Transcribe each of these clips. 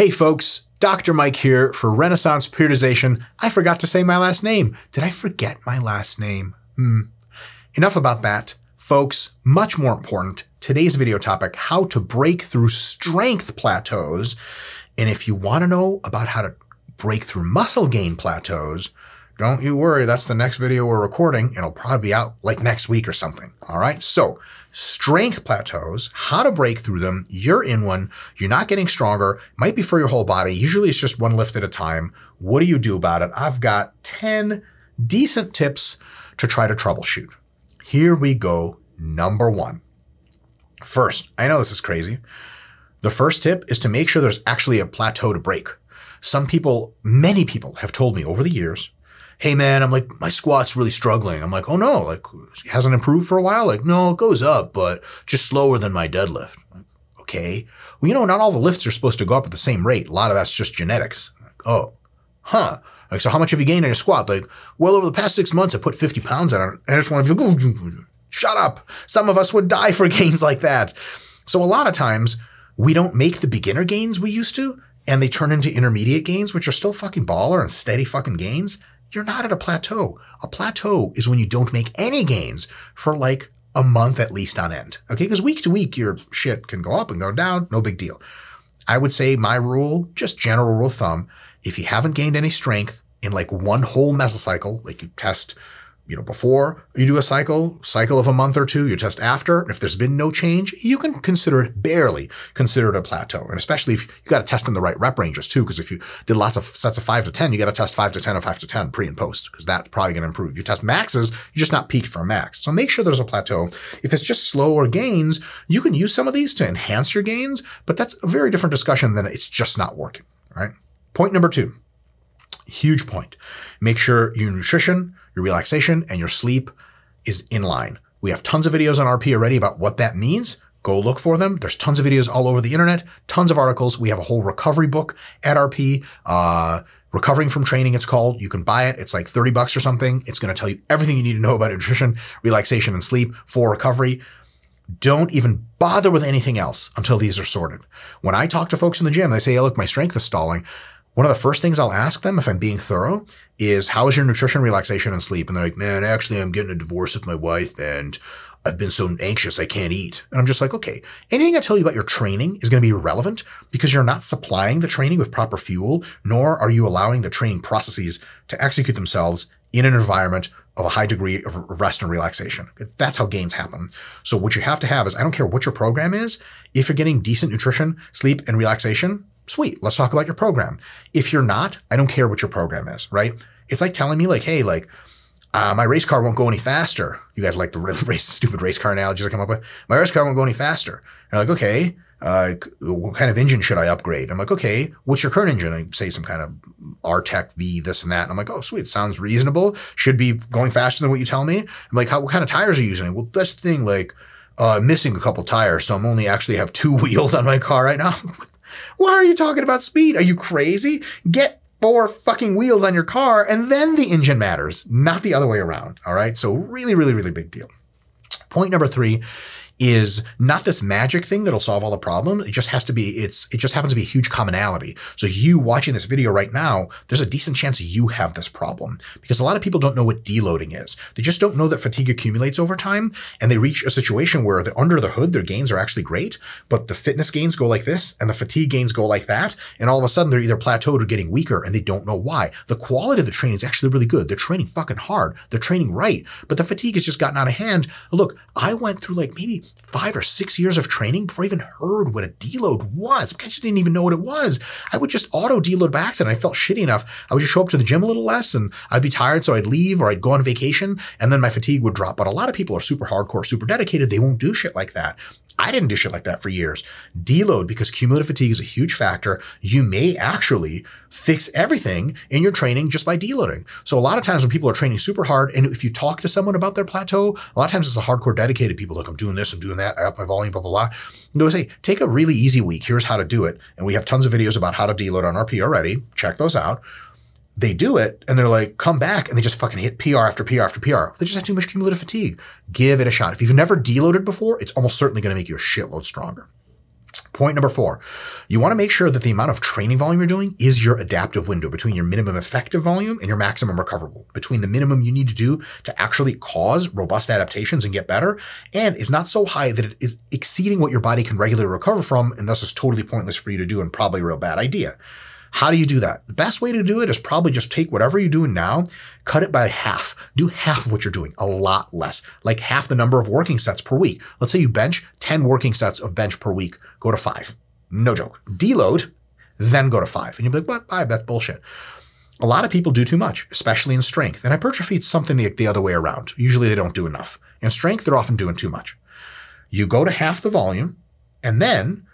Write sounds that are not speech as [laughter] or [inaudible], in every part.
Hey folks, Dr. Mike here for Renaissance Periodization. I forgot to say my last name. Did I forget my last name? Hmm. Enough about that. Folks, much more important, today's video topic, how to break through strength plateaus. And if you want to know about how to break through muscle gain plateaus, don't you worry, that's the next video we're recording. It'll probably be out like next week or something. All right. So, strength plateaus, how to break through them. You're in one. You're not getting stronger. Might be for your whole body. Usually it's just one lift at a time. What do you do about it? I've got 10 decent tips to try to troubleshoot. Here we go. Number one. First, I know this is crazy. The first tip is to make sure there's actually a plateau to break. Some people, many people have told me over the years, hey man, I'm like, my squat's really struggling. I'm like, oh no, like, hasn't improved for a while? Like, no, it goes up, but just slower than my deadlift. Like, okay. Well, you know, not all the lifts are supposed to go up at the same rate. A lot of that's just genetics. Like, oh, huh. Like, so how much have you gained in your squat? Like, well, over the past six months, I put 50 pounds on it. And I just want to go, shut up. Some of us would die for [laughs] gains like that. So a lot of times we don't make the beginner gains we used to, and they turn into intermediate gains, which are still fucking baller and steady fucking gains you're not at a plateau. A plateau is when you don't make any gains for like a month at least on end. Okay. Because week to week, your shit can go up and go down. No big deal. I would say my rule, just general rule of thumb, if you haven't gained any strength in like one whole mesocycle, like you test you know, before you do a cycle, cycle of a month or two, you test after. If there's been no change, you can consider it barely consider it a plateau. And especially if you got to test in the right rep ranges too, because if you did lots of sets of five to 10, you got to test five to 10 or five to 10 pre and post, because that's probably going to improve. You test maxes, you're just not peaked for a max. So make sure there's a plateau. If it's just slower gains, you can use some of these to enhance your gains, but that's a very different discussion than it's just not working. Right. Point number two, huge point. Make sure your nutrition, your relaxation, and your sleep is in line. We have tons of videos on RP already about what that means. Go look for them. There's tons of videos all over the internet, tons of articles. We have a whole recovery book at RP. Uh, Recovering from Training, it's called. You can buy it. It's like 30 bucks or something. It's going to tell you everything you need to know about [laughs] nutrition, relaxation, and sleep for recovery. Don't even bother with anything else until these are sorted. When I talk to folks in the gym, they say, hey, look, my strength is stalling. One of the first things I'll ask them if I'm being thorough is how is your nutrition, relaxation, and sleep? And they're like, man, actually, I'm getting a divorce with my wife and I've been so anxious I can't eat. And I'm just like, okay, anything I tell you about your training is going to be irrelevant because you're not supplying the training with proper fuel, nor are you allowing the training processes to execute themselves in an environment of a high degree of rest and relaxation. That's how gains happen. So what you have to have is, I don't care what your program is, if you're getting decent nutrition, sleep, and relaxation, Sweet. Let's talk about your program. If you're not, I don't care what your program is, right? It's like telling me like, hey, like, uh, my race car won't go any faster. You guys like the [laughs] race, stupid race car analogies I come up with. My race car won't go any faster. And I'm like, okay, uh, what kind of engine should I upgrade? I'm like, okay, what's your current engine? I say some kind of RTEC V, this and that. And I'm like, oh, sweet, sounds reasonable. Should be going faster than what you tell me. I'm like, how, what kind of tires are you using? Well, that's the thing, like, uh, missing a couple tires, so I'm only actually have two [laughs] wheels on my car right now. [laughs] Why are you talking about speed? Are you crazy? Get four fucking wheels on your car and then the engine matters, not the other way around. All right. So really, really, really big deal. Point number three is not this magic thing that'll solve all the problems. It just has to be, it's, it just happens to be a huge commonality. So you watching this video right now, there's a decent chance you have this problem because a lot of people don't know what deloading is. They just don't know that fatigue accumulates over time and they reach a situation where they're under the hood, their gains are actually great, but the fitness gains go like this and the fatigue gains go like that. And all of a sudden they're either plateaued or getting weaker and they don't know why. The quality of the training is actually really good. They're training fucking hard. They're training right, but the fatigue has just gotten out of hand. Look, I went through like maybe five or six years of training before I even heard what a deload was. I just didn't even know what it was. I would just auto deload by accident. I felt shitty enough. I would just show up to the gym a little less and I'd be tired. So I'd leave or I'd go on vacation and then my fatigue would drop. But a lot of people are super hardcore, super dedicated. They won't do shit like that. I didn't do shit like that for years. Deload because cumulative fatigue is a huge factor. You may actually fix everything in your training just by deloading. So a lot of times when people are training super hard, and if you talk to someone about their plateau, a lot of times it's a hardcore dedicated people. like I'm doing this, I'm doing that, I up my volume, blah, blah, blah. Go say, take a really easy week. Here's how to do it. And we have tons of videos about how to deload on RP already. Check those out they do it and they're like, come back and they just fucking hit PR after PR after PR. They just have too much cumulative fatigue. Give it a shot. If you've never deloaded before, it's almost certainly going to make you a shitload stronger. Point number four, you want to make sure that the amount of training volume you're doing is your adaptive window between your minimum effective volume and your maximum recoverable, between the minimum you need to do to actually cause robust adaptations and get better, and is not so high that it is exceeding what your body can regularly recover from, and thus is totally pointless for you to do and probably a real bad idea. How do you do that? The best way to do it is probably just take whatever you're doing now, cut it by half. Do half of what you're doing, a lot less, like half the number of working sets per week. Let's say you bench 10 working sets of bench per week, go to five. No joke. Deload, then go to five. And you'll be like, what? Five? That's bullshit. A lot of people do too much, especially in strength. And hypertrophy is something the, the other way around. Usually they don't do enough. In strength, they're often doing too much. You go to half the volume, and then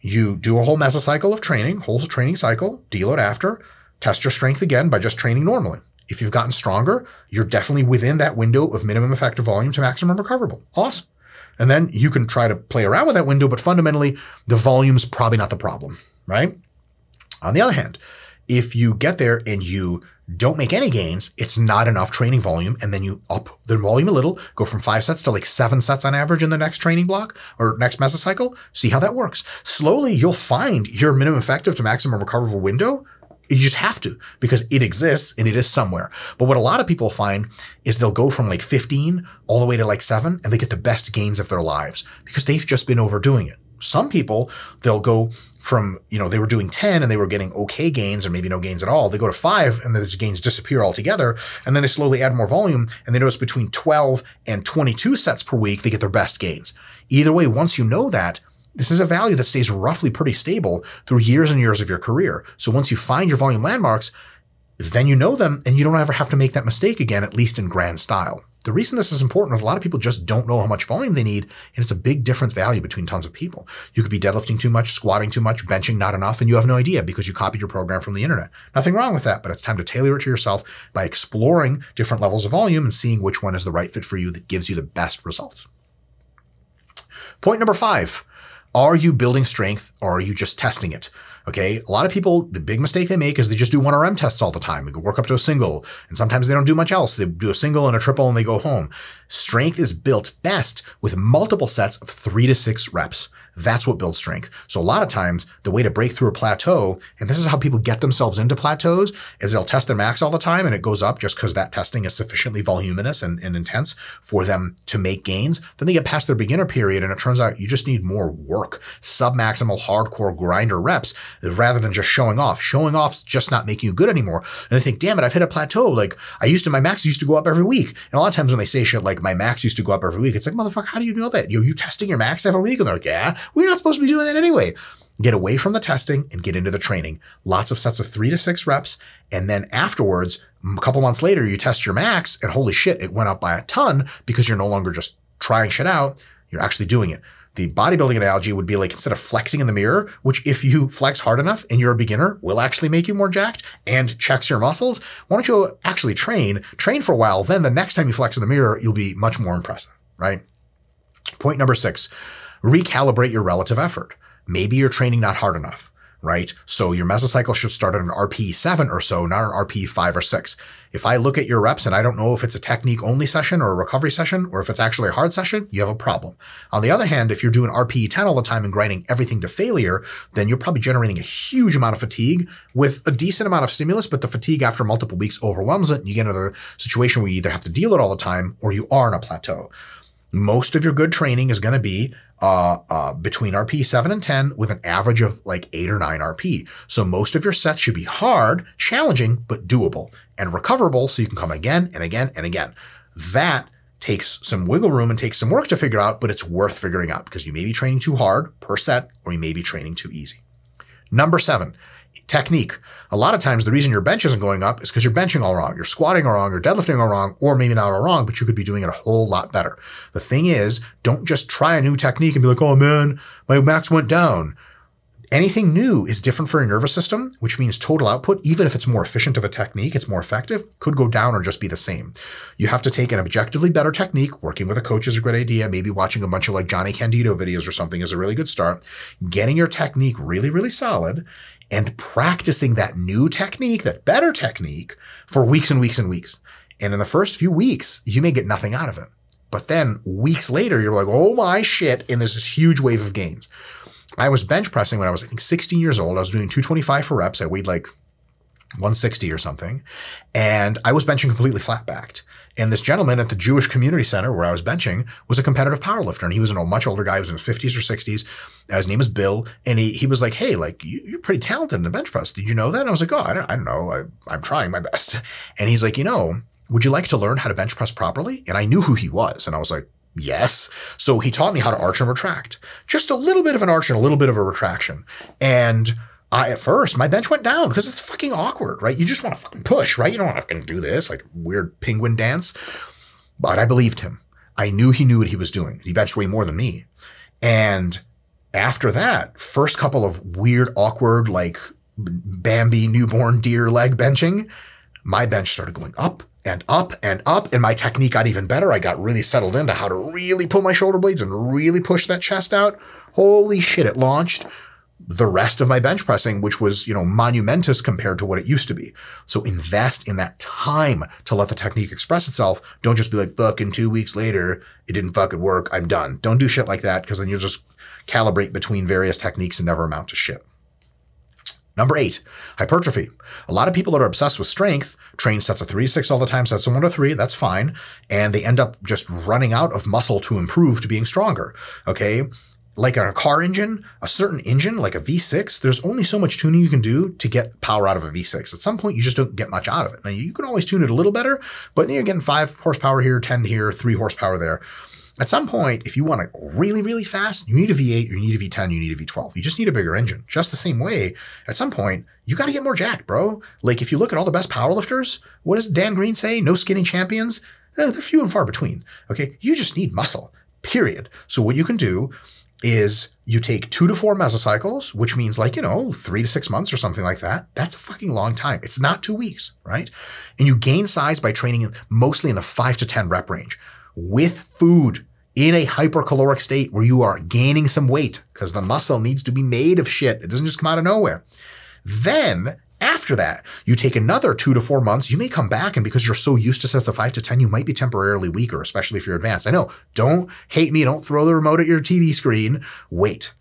you do a whole mesocycle of training, whole training cycle, deload after, test your strength again by just training normally. If you've gotten stronger, you're definitely within that window of minimum effective volume to maximum recoverable. Awesome. And then you can try to play around with that window, but fundamentally, the volume's probably not the problem, right? On the other hand, if you get there and you don't make any gains, it's not enough training volume. And then you up the volume a little, go from five sets to like seven sets on average in the next training block or next mesocycle. See how that works. Slowly, you'll find your minimum effective to maximum recoverable window. You just have to because it exists and it is somewhere. But what a lot of people find is they'll go from like 15 all the way to like seven and they get the best gains of their lives because they've just been overdoing it some people they'll go from you know they were doing 10 and they were getting okay gains or maybe no gains at all. They go to 5 and those gains disappear altogether and then they slowly add more volume and they notice between 12 and 22 sets per week they get their best gains. Either way once you know that this is a value that stays roughly pretty stable through years and years of your career. So once you find your volume landmarks then you know them and you don't ever have to make that mistake again at least in grand style the reason this is important is a lot of people just don't know how much volume they need, and it's a big difference value between tons of people. You could be deadlifting too much, squatting too much, benching not enough, and you have no idea because you copied your program from the internet. Nothing wrong with that, but it's time to tailor it to yourself by exploring different levels of volume and seeing which one is the right fit for you that gives you the best results. Point number five are you building strength or are you just testing it? Okay. A lot of people, the big mistake they make is they just do one RM tests all the time. They go work up to a single and sometimes they don't do much else. They do a single and a triple and they go home. Strength is built best with multiple sets of three to six reps. That's what builds strength. So a lot of times the way to break through a plateau, and this is how people get themselves into plateaus, is they'll test their max all the time and it goes up just because that testing is sufficiently voluminous and, and intense for them to make gains. Then they get past their beginner period and it turns out you just need more work, sub-maximal hardcore grinder reps rather than just showing off. Showing off's just not making you good anymore. And they think, damn it, I've hit a plateau. Like I used to, my max used to go up every week. And a lot of times when they say shit like my max used to go up every week, it's like, motherfucker, how do you know that? Yo, you testing your max every week? And they're like, yeah, we're not supposed to be doing that anyway. Get away from the testing and get into the training. Lots of sets of three to six reps. And then afterwards, a couple months later, you test your max and holy shit, it went up by a ton because you're no longer just trying shit out. You're actually doing it. The bodybuilding analogy would be like instead of flexing in the mirror, which if you flex hard enough and you're a beginner will actually make you more jacked and checks your muscles, why don't you actually train, train for a while, then the next time you flex in the mirror, you'll be much more impressive, right? Point number six, recalibrate your relative effort. Maybe you're training not hard enough, right? So your mesocycle should start at an RP 7 or so, not an RP 5 or 6. If I look at your reps and I don't know if it's a technique only session or a recovery session or if it's actually a hard session, you have a problem. On the other hand, if you're doing RP 10 all the time and grinding everything to failure, then you're probably generating a huge amount of fatigue with a decent amount of stimulus, but the fatigue after multiple weeks overwhelms it and you get into a situation where you either have to deal it all the time or you are in a plateau. Most of your good training is going to be uh, uh, between RP 7 and 10 with an average of like 8 or 9 RP. So most of your sets should be hard, challenging, but doable and recoverable so you can come again and again and again. That takes some wiggle room and takes some work to figure out, but it's worth figuring out because you may be training too hard per set or you may be training too easy. Number seven, technique. A lot of times the reason your bench isn't going up is because you're benching all wrong. You're squatting all wrong, you're deadlifting all wrong, or maybe not all wrong, but you could be doing it a whole lot better. The thing is, don't just try a new technique and be like, oh man, my max went down. Anything new is different for your nervous system, which means total output, even if it's more efficient of a technique, it's more effective, could go down or just be the same. You have to take an objectively better technique. Working with a coach is a great idea. Maybe watching a bunch of like Jonnie Candito videos or something is a really good start. Getting your technique really, really solid and practicing that new technique, that better technique for weeks and weeks and weeks. And in the first few weeks, you may get nothing out of it. But then weeks later, you're like, oh my shit. And there's this huge wave of gains. I was bench pressing when I was, I think, 16 years old. I was doing 225 for reps. I weighed like 160 or something. And I was benching completely flat backed. And this gentleman at the Jewish Community Center where I was benching was a competitive powerlifter. And he was a much older guy. He was in his 50s or 60s. Uh, his name is Bill. And he, he was like, Hey, like, you, are pretty talented in the bench press. Did you know that? And I was like, Oh, I don't, I don't know. I, I'm trying my [laughs] best. And he's like, You know, would you like to learn how to bench press properly? And I knew who he was. And I was like, Yes. So he taught me how to arch and retract. Just a little bit of an arch and a little bit of a retraction. And I, at first, my bench went down because it's fucking awkward, right? You just want to fucking push, right? You don't want to fucking do this like weird penguin dance. But I believed him. I knew he knew what he was doing. He benched way more than me. And after that, first couple of weird, awkward, like Bambi newborn deer leg benching, my bench started going up and up and up, and my technique got even better. I got really settled into how to really pull my shoulder blades and really push that chest out. Holy shit, it launched the rest of my bench pressing, which was, you know, monumentous compared to what it used to be. So invest in that time to let the technique express itself. Don't just be like, fucking two weeks later, it didn't fucking work. I'm done. Don't do shit like that because then you'll just calibrate between various techniques and never amount to shit. Number eight, hypertrophy. A lot of people that are obsessed with strength train sets of three six all the time, sets of one to three, that's fine. And they end up just running out of muscle to improve to being stronger. Okay like a car engine, a certain engine, like a V6, there's only so much tuning you can do to get power out of a V6. At some point, you just don't get much out of it. Now, you can always tune it a little better, but then you're getting five horsepower here, 10 here, three horsepower there. At some point, if you want to really, really fast, you need a V8, you need a V10, you need a V12. You just need a bigger engine. Just the same way, at some point, you got to get more jacked, bro. Like if you look at all the best powerlifters, what does Dan Green say? No skinny champions? Eh, they're few and far between. Okay. You just need muscle, period. So what you can do is you take two to four mesocycles, which means like, you know, three to six months or something like that. That's a fucking long time. It's not two weeks, right? And you gain size by training mostly in the five to 10 rep range with food in a hypercaloric state where you are gaining some weight because the muscle needs to be made of shit. It doesn't just come out of nowhere. Then after that, you take another two to four months. You may come back, and because you're so used to sets of five to 10, you might be temporarily weaker, especially if you're advanced. I know, don't hate me. Don't throw the remote at your TV screen. Wait.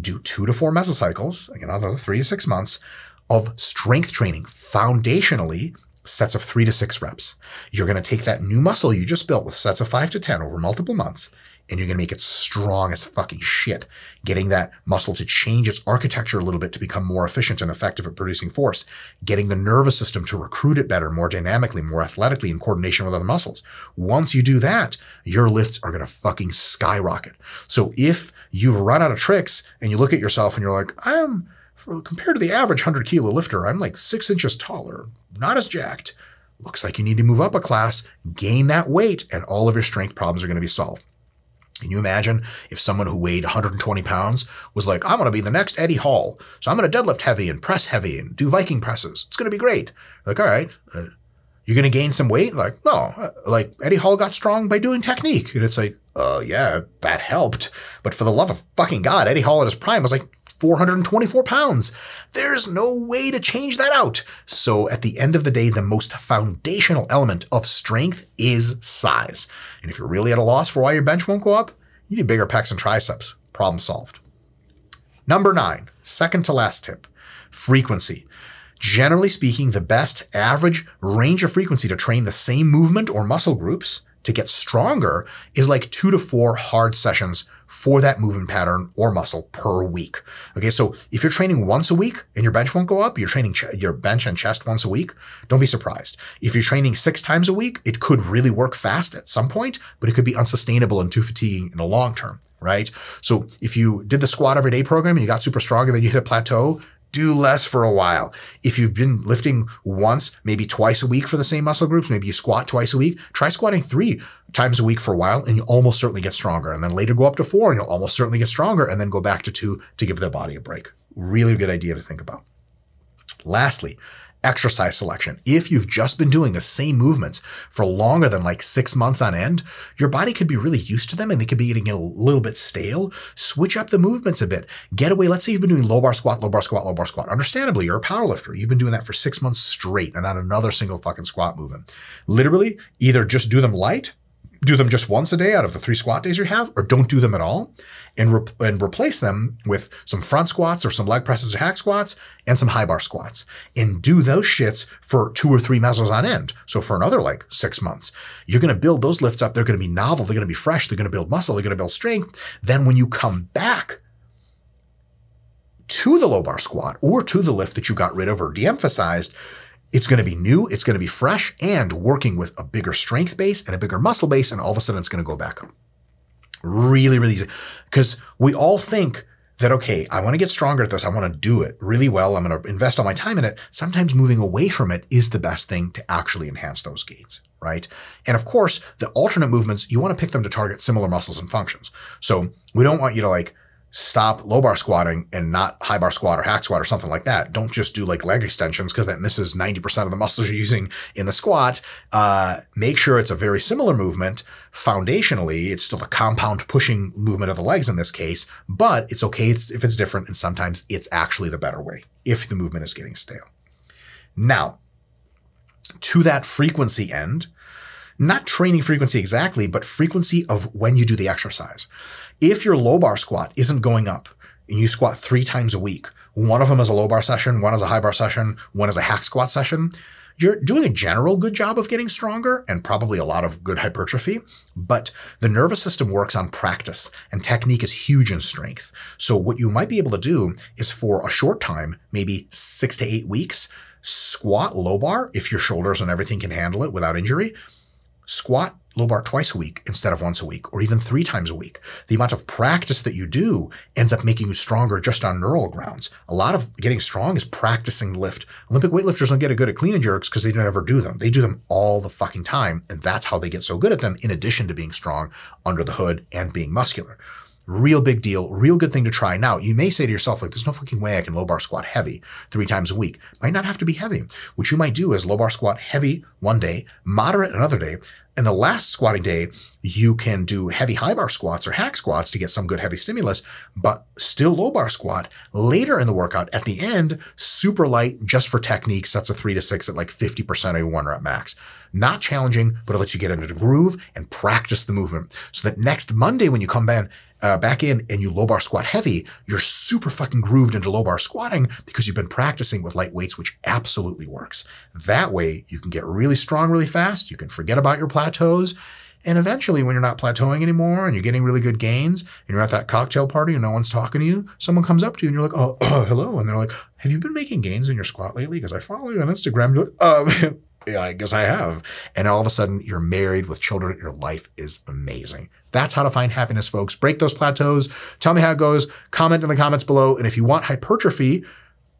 Do two to four mesocycles, again, another three to six months of strength training foundationally sets of three to six reps. You're going to take that new muscle you just built with sets of five to 10 over multiple months, and you're going to make it strong as fucking shit, getting that muscle to change its architecture a little bit to become more efficient and effective at producing force, getting the nervous system to recruit it better, more dynamically, more athletically in coordination with other muscles. Once you do that, your lifts are going to fucking skyrocket. So if you've run out of tricks and you look at yourself and you're like, I'm compared to the average 100 kilo lifter, I'm like six inches taller, not as jacked. Looks like you need to move up a class, gain that weight, and all of your strength problems are going to be solved. Can you imagine if someone who weighed 120 pounds was like, I'm going to be the next Eddie Hall, so I'm going to deadlift heavy and press heavy and do Viking presses. It's going to be great. Like, all right, uh, you're going to gain some weight? Like, no, uh, like Eddie Hall got strong by doing technique. And it's like, uh, yeah, that helped. But for the love of fucking God, Eddie Hall at his prime was like 424 pounds. There's no way to change that out. So at the end of the day, the most foundational element of strength is size. And if you're really at a loss for why your bench won't go up, you need bigger pecs and triceps. Problem solved. Number nine, second to last tip, frequency. Generally speaking, the best average range of frequency to train the same movement or muscle groups to get stronger is like two to four hard sessions for that movement pattern or muscle per week. Okay, so if you're training once a week and your bench won't go up, you're training your bench and chest once a week, don't be surprised. If you're training six times a week, it could really work fast at some point, but it could be unsustainable and too fatiguing in the long term, right? So if you did the squat every day program and you got super strong and then you hit a plateau, do less for a while. If you've been lifting once, maybe twice a week for the same muscle groups, maybe you squat twice a week, try squatting three times a week for a while and you'll almost certainly get stronger. And then later go up to four and you'll almost certainly get stronger and then go back to two to give the body a break. Really good idea to think about. Lastly, exercise selection. If you've just been doing the same movements for longer than like six months on end, your body could be really used to them and they could be getting a little bit stale. Switch up the movements a bit. Get away. Let's say you've been doing low bar squat, low bar squat, low bar squat. Understandably, you're a power lifter. You've been doing that for six months straight and not another single fucking squat movement. Literally, either just do them light do them just once a day out of the three squat days you have, or don't do them at all, and, re- and replace them with some front squats or some leg presses or hack squats and some high bar squats. And do those shits for two or three mesos on end. So for another like six months, you're going to build those lifts up. They're going to be novel. They're going to be fresh. They're going to build muscle. They're going to build strength. Then when you come back to the low bar squat or to the lift that you got rid of or de emphasized, it's going to be new, it's going to be fresh, and working with a bigger strength base and a bigger muscle base, and all of a sudden it's going to go back up. Really, really easy. Because we all think that, okay, I want to get stronger at this. I want to do it really well. I'm going to invest all my time in it. Sometimes moving away from it is the best thing to actually enhance those gains, right? And of course, the alternate movements, you want to pick them to target similar muscles and functions. So we don't want you to like stop low bar squatting and not high bar squat or hack squat or something like that. Don't just do like leg extensions because that misses 90% of the muscles you're using in the squat. Uh, make sure it's a very similar movement. Foundationally, it's still a compound pushing movement of the legs in this case, but it's okay if it's different. And sometimes it's actually the better way if the movement is getting stale. Now, to that frequency end, not training frequency exactly, but frequency of when you do the exercise. If your low bar squat isn't going up and you squat three times a week, one of them is a low bar session, one is a high bar session, one is a hack squat session, you're doing a general good job of getting stronger and probably a lot of good hypertrophy, but the nervous system works on practice and technique is huge in strength. So what you might be able to do is for a short time, maybe six to eight weeks, squat low bar if your shoulders and everything can handle it without injury, squat low bar twice a week instead of once a week or even three times a week. The amount of practice that you do ends up making you stronger just on neural grounds. A lot of getting strong is practicing lift. Olympic weightlifters don't get good at clean and jerks because they don't ever do them. They do them all the fucking time. And that's how they get so good at them in addition to being strong under the hood and being muscular. Real big deal, real good thing to try. Now, you may say to yourself, like, there's no fucking way I can low bar squat heavy three times a week. Might not have to be heavy. What you might do is low bar squat heavy one day, moderate another day, and the last squatting day, you can do heavy high bar squats or hack squats to get some good heavy stimulus, but still low bar squat. Later in the workout, at the end, super light just for techniques. That's a three to six at like 50% of your one rep max. Not challenging, but it lets you get into the groove and practice the movement so that next Monday when you come back, uh, back in and you low bar squat heavy, you're super fucking grooved into low bar squatting because you've been practicing with light weights, which absolutely works. That way you can get really strong really fast. You can forget about your plateaus. And eventually, when you're not plateauing anymore and you're getting really good gains and you're at that cocktail party and no one's talking to you, someone comes up to you and you're like, oh, [clears throat] hello. And they're like, have you been making gains in your squat lately? Because I follow you on Instagram. You're like, um, [laughs] yeah, I guess I have. And all of a sudden, you're married with children. Your life is amazing. That's how to find happiness, folks. Break those plateaus. Tell me how it goes. Comment in the comments below. And if you want hypertrophy,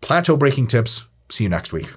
plateau breaking tips, see you next week.